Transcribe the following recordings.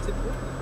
C'est beau.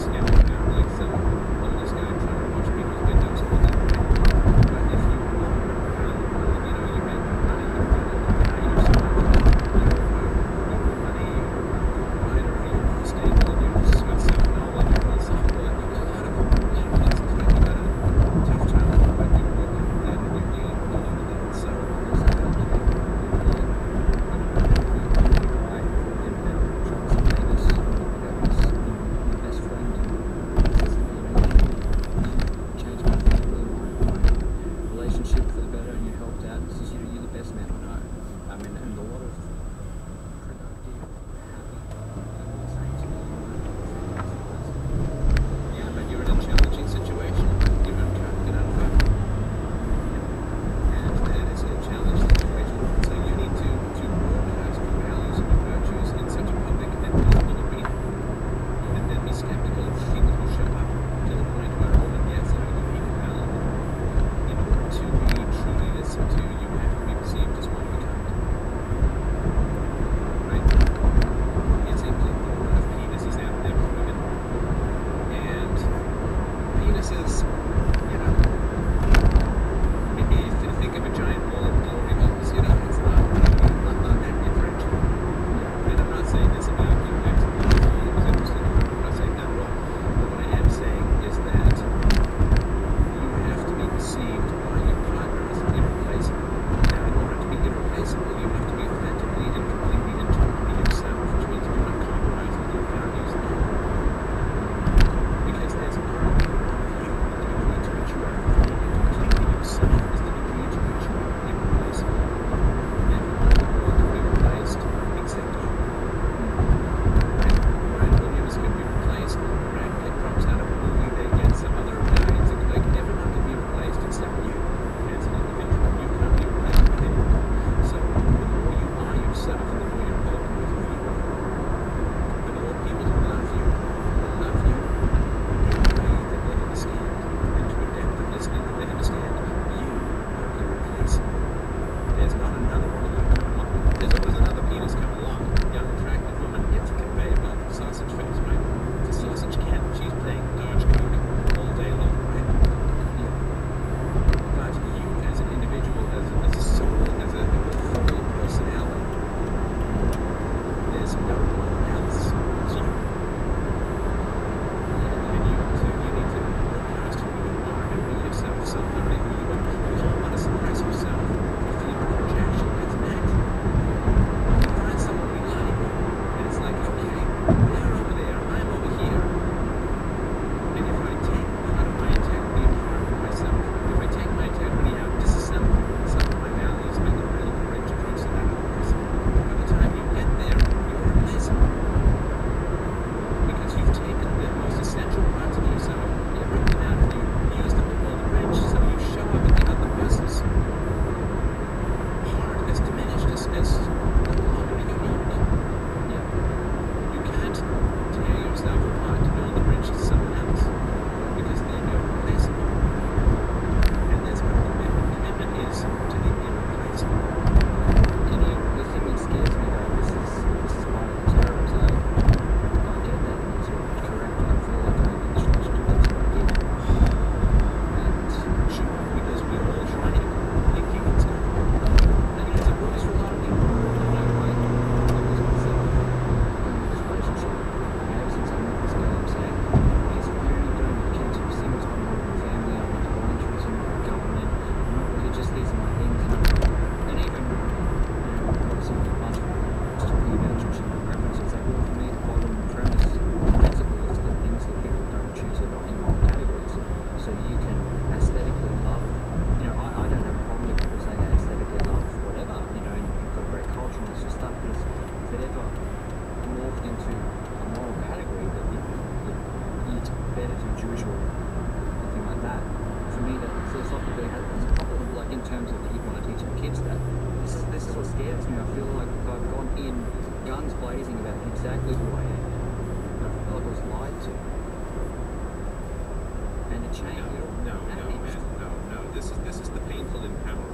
skip. Like seven do a couple of like in terms of that you want to teach your kids that. This is this is what scares me. I feel like I've gone in guns blazing about exactly who I am. I feel like I was lied to. And it changed. No, no, no, man, no, no. This is this is the painful empowerment.